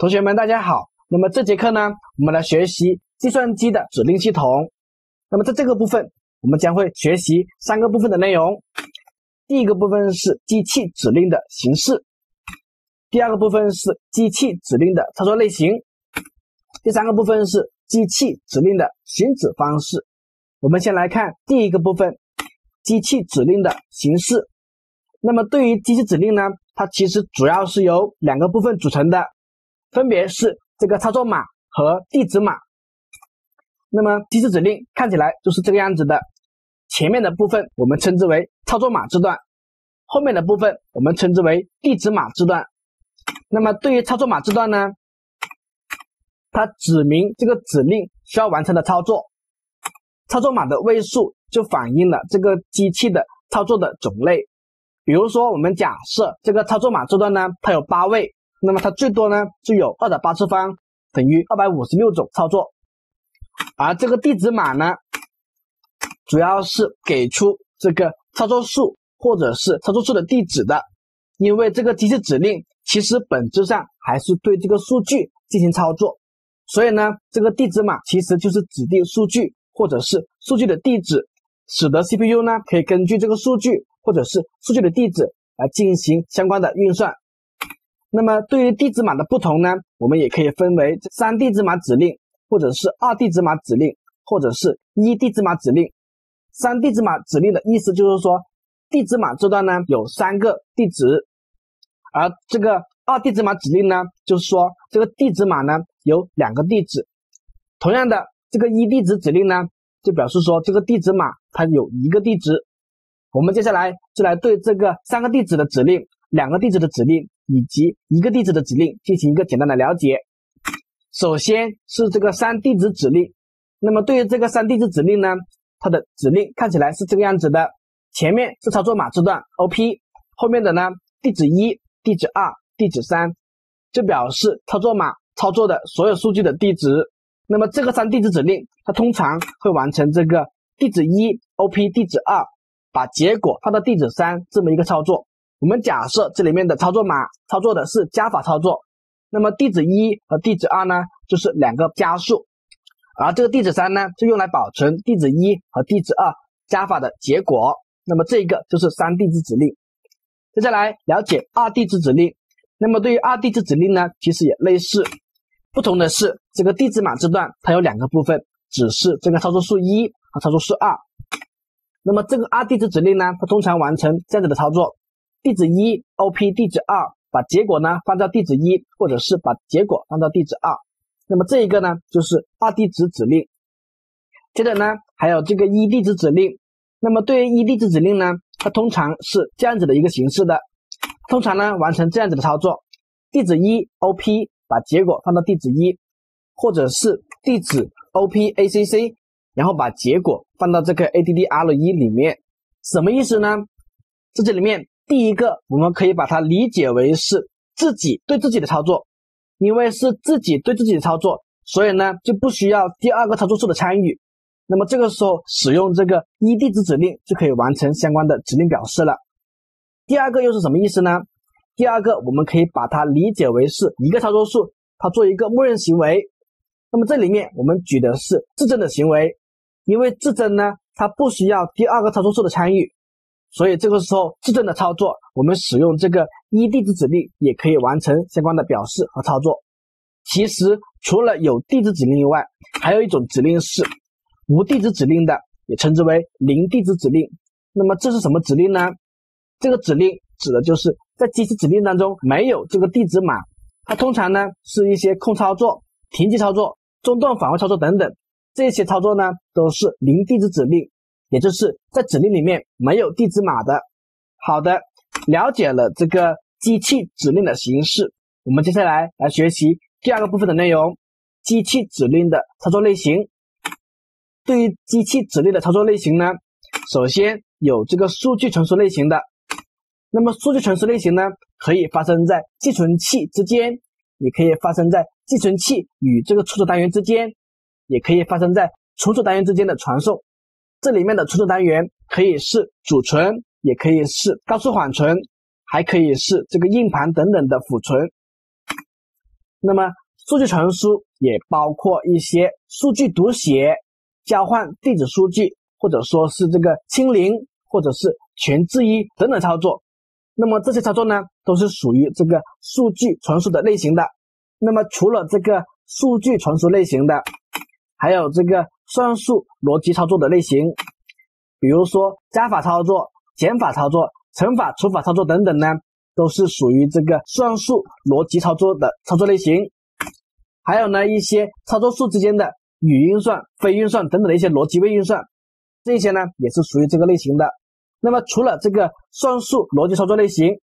同学们，大家好。那么这节课呢，我们来学习计算机的指令系统。那么在这个部分，我们将会学习三个部分的内容。第一个部分是机器指令的形式，第二个部分是机器指令的操作类型，第三个部分是机器指令的行止方式。我们先来看第一个部分，机器指令的形式。那么对于机器指令呢，它其实主要是由两个部分组成的。分别是这个操作码和地址码。那么机器指令看起来就是这个样子的，前面的部分我们称之为操作码字段，后面的部分我们称之为地址码字段。那么对于操作码字段呢，它指明这个指令需要完成的操作，操作码的位数就反映了这个机器的操作的种类。比如说，我们假设这个操作码字段呢，它有八位。那么它最多呢就有二的八次方等于二百五十六种操作，而这个地址码呢，主要是给出这个操作数或者是操作数的地址的，因为这个机器指令其实本质上还是对这个数据进行操作，所以呢，这个地址码其实就是指定数据或者是数据的地址，使得 CPU 呢可以根据这个数据或者是数据的地址来进行相关的运算。那么对于地址码的不同呢，我们也可以分为三地址码指令，或者是二地址码指令，或者是一地址码指令。三地址码指令的意思就是说，地址码这段呢有三个地址，而这个二地址码指令呢，就是说这个地址码呢有两个地址。同样的，这个一地址指令呢，就表示说这个地址码它有一个地址。我们接下来就来对这个三个地址的指令、两个地址的指令。以及一个地址的指令进行一个简单的了解。首先是这个三地址指令。那么对于这个三地址指令呢，它的指令看起来是这个样子的：前面是操作码字段 OP，后面的呢地址一、地址二、地址三，就表示操作码操作的所有数据的地址。那么这个三地址指令，它通常会完成这个地址一 OP 地址二，把结果放到地址三这么一个操作。我们假设这里面的操作码操作的是加法操作，那么地址一和地址二呢，就是两个加数，而这个地址三呢，就用来保存地址一和地址二加法的结果。那么这个就是三地址指令。接下来了解二地址指令。那么对于二地址指令呢，其实也类似，不同的是这个地址码字段它有两个部分，只是这个操作数一和操作数二。那么这个二地址指令呢，它通常完成这样子的操作。地址一 OP 地址二，把结果呢放到地址一，或者是把结果放到地址二。那么这一个呢就是二地址指令。接着呢还有这个一地址指令。那么对于一地址指令呢，它通常是这样子的一个形式的，通常呢完成这样子的操作：地址一 OP 把结果放到地址一，或者是地址 OPACC，然后把结果放到这个 ADDR 一里面。什么意思呢？在这里面。第一个，我们可以把它理解为是自己对自己的操作，因为是自己对自己的操作，所以呢就不需要第二个操作数的参与。那么这个时候使用这个一地址指令就可以完成相关的指令表示了。第二个又是什么意思呢？第二个我们可以把它理解为是一个操作数，它做一个默认行为。那么这里面我们举的是自证的行为，因为自证呢它不需要第二个操作数的参与。所以这个时候自证的操作，我们使用这个一地址指令也可以完成相关的表示和操作。其实除了有地址指令以外，还有一种指令是无地址指令的，也称之为零地址指令。那么这是什么指令呢？这个指令指的就是在机器指令当中没有这个地址码，它通常呢是一些空操作、停机操作、中断返回操作等等，这些操作呢都是零地址指令。也就是在指令里面没有地址码的。好的，了解了这个机器指令的形式，我们接下来来学习第二个部分的内容：机器指令的操作类型。对于机器指令的操作类型呢，首先有这个数据传输类型的。那么数据传输类型呢，可以发生在寄存器之间，也可以发生在寄存器与这个存储单元之间，也可以发生在存储单元之间的传送。这里面的存储单元可以是主存，也可以是高速缓存，还可以是这个硬盘等等的辅存。那么数据传输也包括一些数据读写、交换地址数据，或者说是这个清零，或者是全质一等等操作。那么这些操作呢，都是属于这个数据传输的类型的。那么除了这个数据传输类型的，还有这个算术逻辑操作的类型，比如说加法操作、减法操作、乘法除法操作等等呢，都是属于这个算术逻辑操作的操作类型。还有呢，一些操作数之间的语运算、非运算等等的一些逻辑位运算，这些呢也是属于这个类型的。那么除了这个算术逻辑操作类型，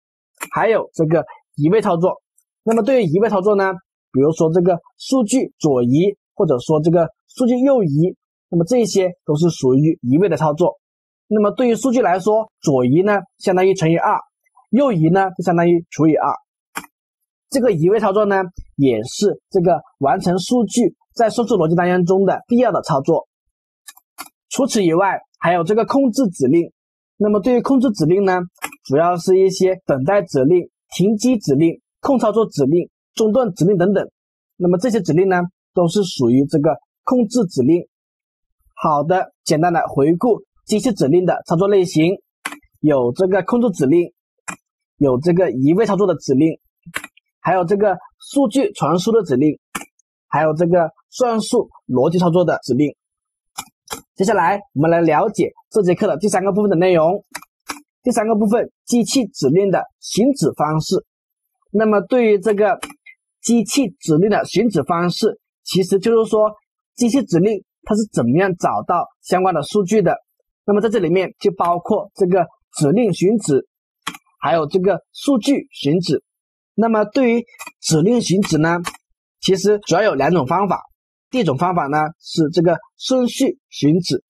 还有这个移位操作。那么对于移位操作呢，比如说这个数据左移，或者说这个数据右移，那么这些都是属于移位的操作。那么对于数据来说，左移呢相当于乘以二，右移呢就相当于除以二。这个移位操作呢，也是这个完成数据在数字逻辑单元中的必要的操作。除此以外，还有这个控制指令。那么对于控制指令呢，主要是一些等待指令、停机指令。控操作指令、中断指令等等，那么这些指令呢，都是属于这个控制指令。好的，简单的回顾机器指令的操作类型，有这个控制指令，有这个移位操作的指令，还有这个数据传输的指令，还有这个算术逻辑操作的指令。接下来我们来了解这节课的第三个部分的内容。第三个部分，机器指令的行止方式。那么对于这个机器指令的寻址方式，其实就是说机器指令它是怎么样找到相关的数据的。那么在这里面就包括这个指令寻址，还有这个数据寻址。那么对于指令寻址呢，其实主要有两种方法。第一种方法呢是这个顺序寻址，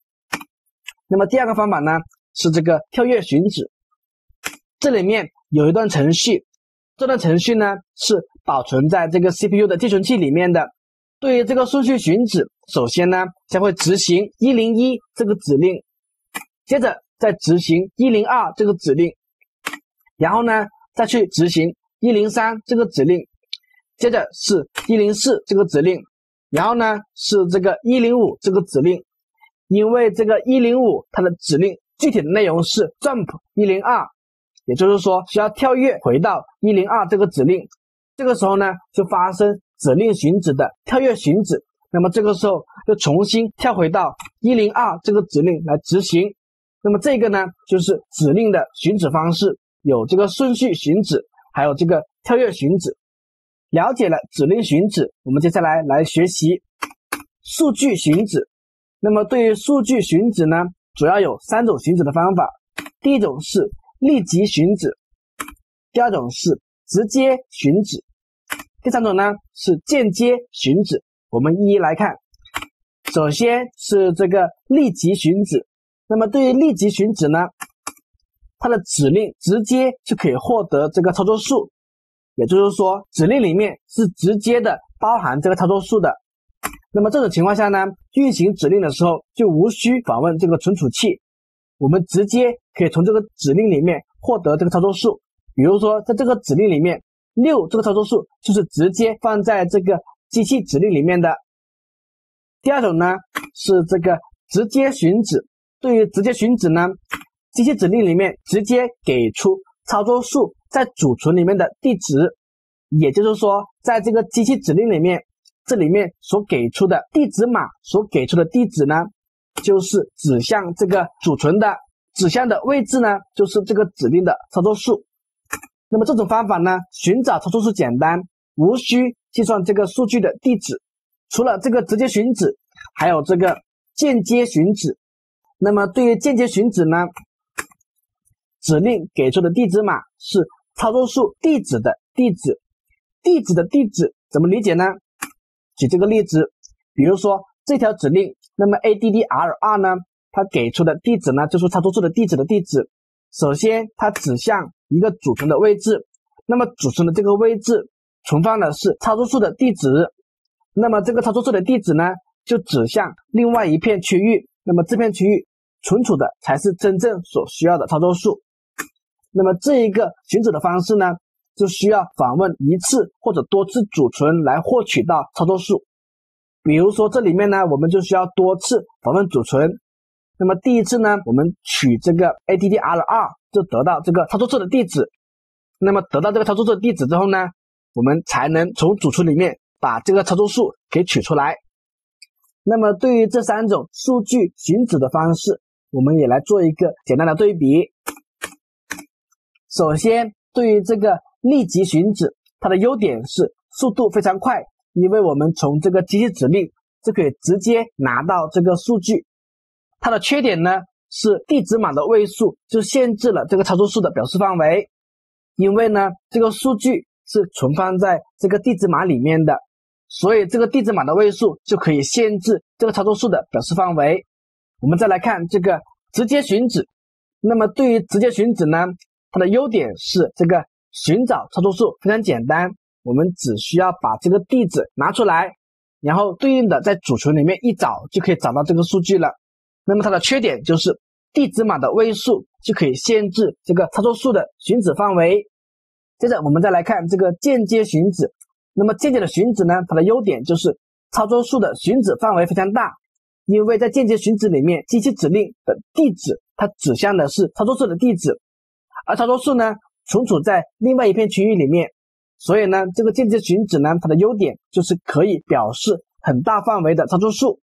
那么第二个方法呢是这个跳跃寻址。这里面有一段程序。这段程序呢是保存在这个 CPU 的寄存器里面的。对于这个数据寻址，首先呢将会执行一零一这个指令，接着再执行一零二这个指令，然后呢再去执行一零三这个指令，接着是一零四这个指令，然后呢是这个一零五这个指令。因为这个一零五它的指令具体的内容是 jump 一零二。也就是说，需要跳跃回到一零二这个指令，这个时候呢，就发生指令寻址的跳跃寻址。那么这个时候又重新跳回到一零二这个指令来执行。那么这个呢，就是指令的寻址方式，有这个顺序寻址，还有这个跳跃寻址。了解了指令寻址，我们接下来来学习数据寻址。那么对于数据寻址呢，主要有三种寻址的方法。第一种是。立即寻址，第二种是直接寻址，第三种呢是间接寻址。我们一一来看。首先是这个立即寻址。那么对于立即寻址呢，它的指令直接就可以获得这个操作数，也就是说指令里面是直接的包含这个操作数的。那么这种情况下呢，运行指令的时候就无需访问这个存储器。我们直接可以从这个指令里面获得这个操作数，比如说在这个指令里面，六这个操作数就是直接放在这个机器指令里面的。第二种呢是这个直接寻址，对于直接寻址呢，机器指令里面直接给出操作数在主存里面的地址，也就是说，在这个机器指令里面，这里面所给出的地址码所给出的地址呢。就是指向这个主存的指向的位置呢，就是这个指令的操作数。那么这种方法呢，寻找操作数简单，无需计算这个数据的地址。除了这个直接寻址，还有这个间接寻址。那么对于间接寻址呢，指令给出的地址码是操作数地址的地址。地址的地址怎么理解呢？举这个例子，比如说这条指令。那么 addr 二呢？它给出的地址呢，就是操作数的地址的地址。首先，它指向一个主存的位置，那么主存的这个位置存放的是操作数的地址，那么这个操作数的地址呢，就指向另外一片区域，那么这片区域存储的才是真正所需要的操作数。那么这一个寻址的方式呢，就需要访问一次或者多次储存来获取到操作数。比如说这里面呢，我们就需要多次访问储存。那么第一次呢，我们取这个 ADDR2 就得到这个操作数的地址。那么得到这个操作数的地址之后呢，我们才能从主存里面把这个操作数给取出来。那么对于这三种数据寻址的方式，我们也来做一个简单的对比。首先，对于这个立即寻址，它的优点是速度非常快。因为我们从这个机器指令就可以直接拿到这个数据，它的缺点呢是地址码的位数就限制了这个操作数的表示范围，因为呢这个数据是存放在这个地址码里面的，所以这个地址码的位数就可以限制这个操作数的表示范围。我们再来看这个直接寻址，那么对于直接寻址呢，它的优点是这个寻找操作数非常简单。我们只需要把这个地址拿出来，然后对应的在主存里面一找就可以找到这个数据了。那么它的缺点就是地址码的位数就可以限制这个操作数的寻址范围。接着我们再来看这个间接寻址。那么间接的寻址呢，它的优点就是操作数的寻址范围非常大，因为在间接寻址里面，机器指令的地址它指向的是操作数的地址，而操作数呢存储在另外一片区域里面。所以呢，这个间接寻址呢，它的优点就是可以表示很大范围的操作数。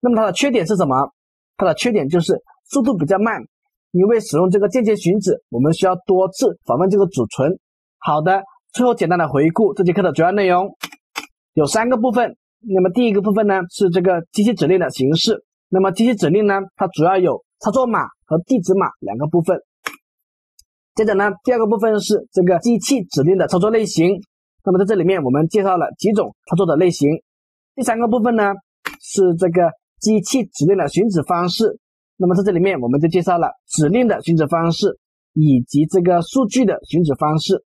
那么它的缺点是什么？它的缺点就是速度比较慢，因为使用这个间接寻址，我们需要多次访问这个主存。好的，最后简单的回顾这节课的主要内容，有三个部分。那么第一个部分呢，是这个机器指令的形式。那么机器指令呢，它主要有操作码和地址码两个部分。接着呢，第二个部分是这个机器指令的操作类型。那么在这里面，我们介绍了几种操作的类型。第三个部分呢，是这个机器指令的寻址方式。那么在这里面，我们就介绍了指令的寻址方式以及这个数据的寻址方式。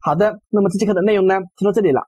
好的，那么这节课的内容呢，就到这里了。